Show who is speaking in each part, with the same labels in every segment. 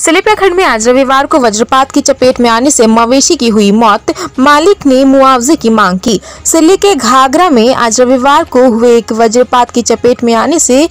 Speaker 1: सिली प्रखंड में आज रविवार को वज्रपात की चपेट में आने से मवेशी की हुई मौत मालिक ने मुआवजे की मांग की। सिल्ली के घाघरा में आज रविवार को हुए एक वज्रपात की चपेट में आने से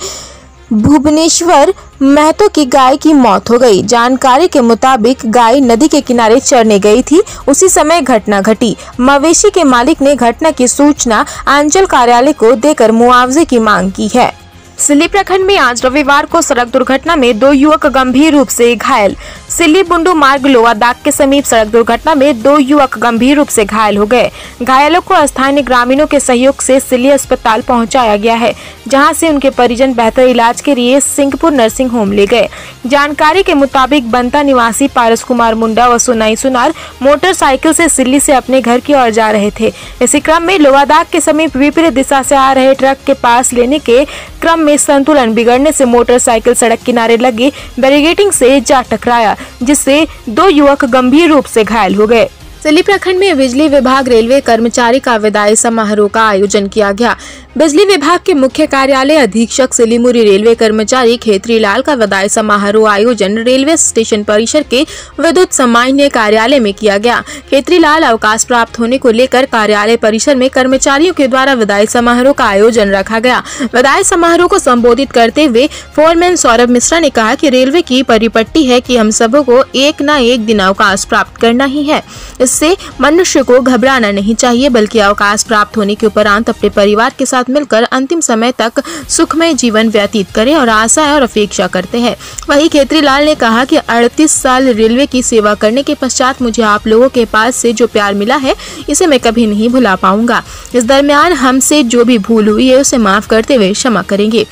Speaker 1: भुवनेश्वर महतो की गाय की मौत हो गई। जानकारी के मुताबिक गाय नदी के किनारे चरने गई थी। उसी समय घटना घटी। मवेशी के मालिक ने घटना की सूचना आंचल कार्यालय को देकर मुआवजे की मांग की है। सिल्ली प्रखंड में आज रविवार को सड़क दुर्घटना में दो युवक गंभीर रूप से घायल। सिल्ली बुंडू मार्ग लोवा दाग के समीप सड़क दुर्घटना में दो युवक गंभीर रूप से घायल हो गए। घायलों को स्थानीय ग्रामीणों के सहयोग से सिल्ली अस्पताल पहुँचाया गया है। जहाँ से उनके परिजन बेहतर इलाज के लिए सिंहपुर नर्सिंग होम ले गए। जानकारी के मुताबिक बंता निवासी पारस कुमार मुंडा व सुनाई सुनार मोटरसाइकिल से सिल्ली से अपने घर की ओर जा रहे थे। इसी क्रम में लोहादाग के समीप विपरीत दिशा से आ रहे ट्रक के पास लेने के क्रम में संतुलन बिगड़ने से मोटरसाइकिल सड़क किनारे लगी बैरिगेटिंग से जा टकराया, जिससे दो युवक गंभीर रूप से घायल हो गए। सिली प्रखंड में बिजली विभाग रेलवे कर्मचारी का विदाई समारोह का आयोजन किया गया। बिजली विभाग के मुख्य कार्यालय अधीक्षक सिलीमुरी रेलवे कर्मचारी खेतरी लाल का विदाई समारोह आयोजन रेलवे स्टेशन परिसर के विद्युत सामान्य कार्यालय में किया गया। खेतरी लाल अवकाश प्राप्त होने को लेकर कार्यालय परिसर में कर्मचारियों के द्वारा विदाई समारोह का आयोजन रखा गया। विदाई समारोह को संबोधित करते हुए फोरमैन सौरभ मिश्रा ने कहा की रेलवे की परिपट्टी है की हम सबों को एक न एक दिन अवकाश प्राप्त करना ही है। इससे मनुष्य को घबराना नहीं चाहिए, बल्कि अवकाश प्राप्त होने के उपरांत अपने परिवार के साथ मिलकर अंतिम समय तक सुखमय जीवन व्यतीत करें और आशा और अपेक्षा करते हैं। वही खेतरी लाल ने कहा कि 38 साल रेलवे की सेवा करने के पश्चात मुझे आप लोगों के पास से जो प्यार मिला है, इसे मैं कभी नहीं भुला पाऊँगा। इस दरमियान हमसे जो भी भूल हुई है, उसे माफ़ करते हुए क्षमा करेंगे।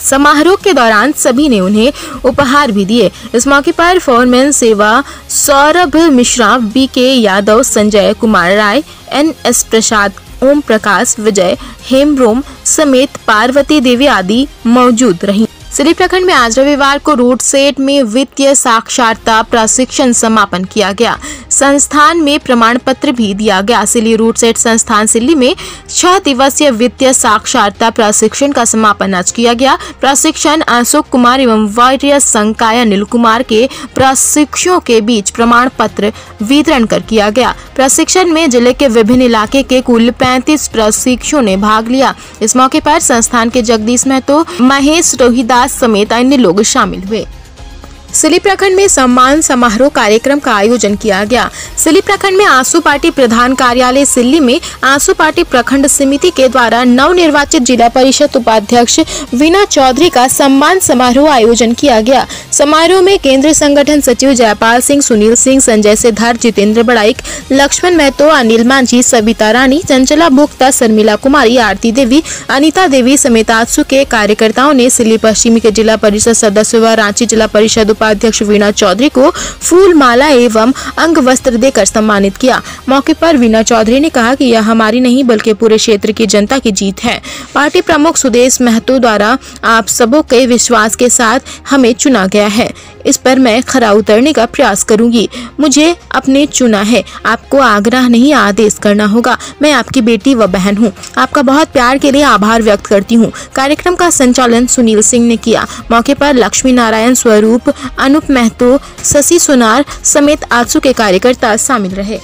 Speaker 1: समारोह के दौरान सभी ने उन्हें उपहार भी दिए। इस मौके पर फोरमैन सेवा Saurabh Mishra B K Yadav, Sanjay Kumar Rai, N S Prasad, Om Prakash, Vijay Hemrom समेत पार्वती देवी आदि मौजूद रही। सिरी प्रखंड में आज रविवार को रूट सेट में वित्तीय साक्षरता प्रशिक्षण समापन किया गया। संस्थान में प्रमाण पत्र भी दिया गया। सिली रूट सेट संस्थान सिल्ली में छह दिवसीय वित्तीय साक्षरता प्रशिक्षण का समापन आज किया गया। प्रशिक्षण अशोक कुमार एवं वैर्य संकाय अनिल कुमार के प्रशिक्षुओं के बीच प्रमाण पत्र वितरण कर किया गया। प्रशिक्षण में ज़िले के विभिन्न इलाके के कुल 35 प्रशिक्षुओं ने भाग लिया। इस मौके पर संस्थान के जगदीश महतो, महेश रोहिदास समेत अन्य लोग शामिल हुए। सिली प्रखंड में सम्मान समारोह कार्यक्रम का आयोजन किया गया। सिली प्रखंड में आँसू पार्टी प्रधान कार्यालय सिल्ली में आँसू पार्टी प्रखंड समिति के द्वारा नव निर्वाचित जिला परिषद उपाध्यक्ष वीना चौधरी का सम्मान समारोह आयोजन किया गया। समारोह में केंद्रीय संगठन सचिव जयपाल सिंह, सुनील सिंह, संजय सिद्धार्थ, जितेंद्र बड़ाइक, लक्ष्मण महतो, अनिल मांझी, सविता रानी, चंचला भुक्ता, शर्मिला कुमारी, आरती देवी, अनिता देवी समेत आँसू के कार्यकर्ताओं ने सिल्ली पश्चिमी के जिला परिषद सदस्य व रांची जिला परिषद उपाध्यक्ष वीणा चौधरी को फूल माला एवं अंग वस्त्र देकर सम्मानित किया। मौके पर वीणा चौधरी ने कहा कि यह हमारी नहीं, बल्कि पूरे क्षेत्र की जनता की जीत है। पार्टी प्रमुख सुदेश महतो द्वारा आप सबों के विश्वास के साथ हमें चुना गया है। इस पर मैं खरा उतरने का प्रयास करूँगी। मुझे अपने चुना है। आपको आग्रह नहीं, आदेश करना होगा। मैं आपकी बेटी व बहन हूँ। आपका बहुत प्यार के लिए आभार व्यक्त करती हूँ। कार्यक्रम का संचालन सुनील सिंह ने किया। मौके पर लक्ष्मी नारायण स्वरूप अनुप महतो शशि सुनार समेत आजसू के कार्यकर्ता शामिल रहे।